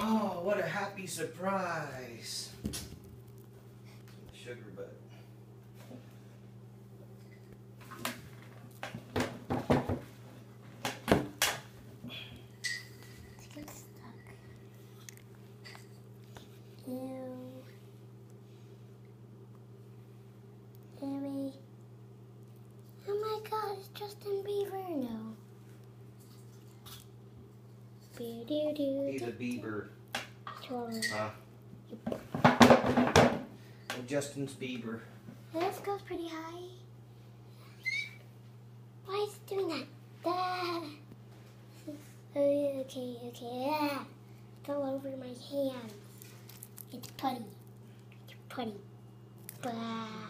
Oh, what a happy surprise. Sugar butt. Let's get stuck. How many? Oh my god, it's get Justin Bieber. Justin's Bieber. This goes pretty high. Why is it doing that? Ah. Okay, okay. Ah. It's all over my hands. It's putty. It's putty. Blah.